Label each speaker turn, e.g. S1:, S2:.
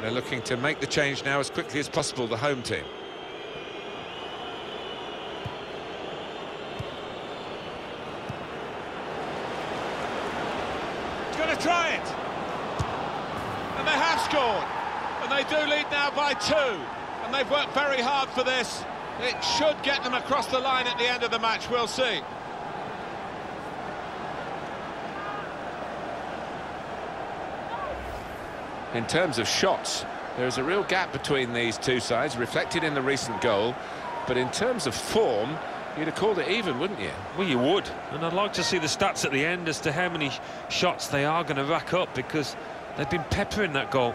S1: They're looking to make the change now as quickly as possible, the home team.
S2: Going to try it. And they have scored. And they do lead now by two. And they've worked very hard for this. It should get them across the line at the end of the match, we'll see.
S1: In terms of shots, there is a real gap between these two sides, reflected in the recent goal. But in terms of form, you'd have called it even, wouldn't you?
S3: Well, you would. And I'd like to see the stats at the end as to how many shots they are going to rack up because they've been peppering that goal.